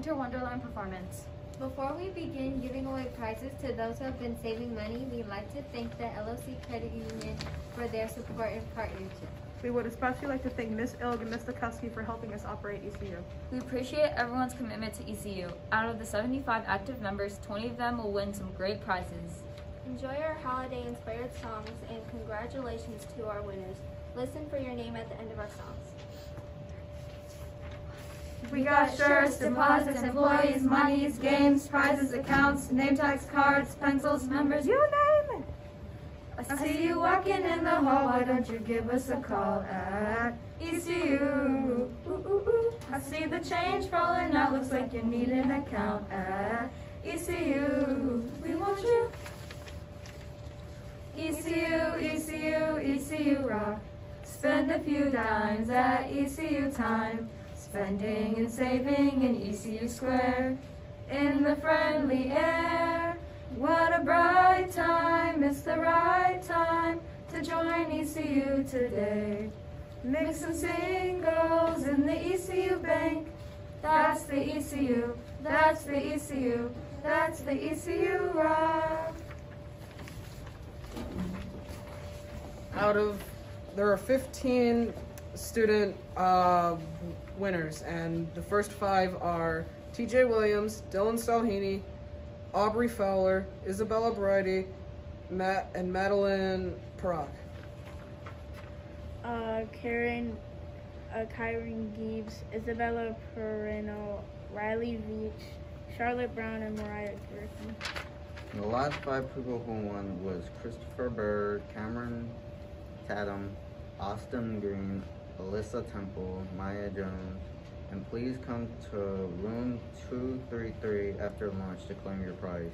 ECU Winter Wonderland performance. Before we begin giving away prizes to those who have been saving money, we'd like to thank the LOC Credit Union for their support and partnership. We would especially like to thank Ms. Ilg and Ms. Stokowski for helping us operate ECU. We appreciate everyone's commitment to ECU. Out of the 75 active members, 20 of them will win some great prizes. Enjoy our holiday inspired songs and congratulations to our winners. Listen for your name at the end of our songs. We got shirts, deposits, employees, monies, games, prizes, accounts, name tags, cards, pencils, members, you name it. I see you walking in the hall, why don't you give us a call at ECU? Ooh, ooh, ooh. I see the change falling out, looks like you need an account at ECU. We want you. ECU, ECU, ECU rock. Spend a few dimes at ECU time. Spending and saving in ECU Square. In the friendly air. What a bright time, it's the right time to join ECU today. Make some singles in the ECU bank. That's the ECU, that's the ECU, that's the ECU rock. out of there are 15 student uh, winners and the first five are tj williams dylan salhini aubrey fowler isabella Brady, matt and madeline Parak. uh, Karen, uh, Kyron Gibbs, Isabella Perino, Riley Veach, Charlotte Brown, and Mariah Griffin. The last five people who won was Christopher Bird, Cameron Tatum, Austin Green, Alyssa Temple, Maya Jones, and please come to room 233 after lunch to claim your prize.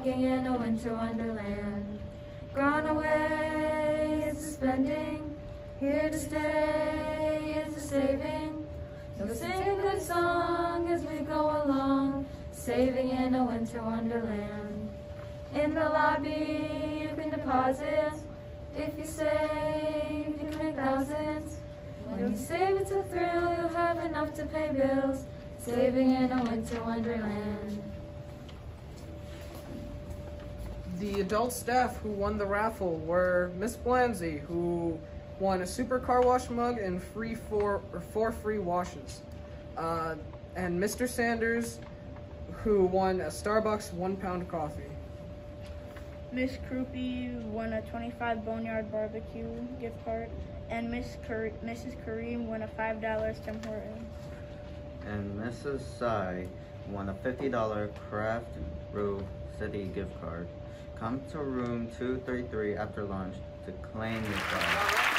Walking in a winter wonderland. Gone away is the spending, here to stay is the saving. So sing a good song as we go along, saving in a winter wonderland. In the lobby, you can deposit. If you save, you can make thousands. When you save, it's a thrill, you'll have enough to pay bills. Saving in a winter wonderland. The adult staff who won the raffle were Miss Blanzy, who won a super car wash mug and free four or four free washes, uh, and Mr. Sanders, who won a Starbucks one pound coffee. Miss Croupy won a 25 Boneyard Barbecue gift card, and Miss Cur- Mrs. Kareem won a $5 Tim Hortons. And Mrs. Sai won a $50 Craft Brew City gift card. Come to room 233 after lunch to claim your prize.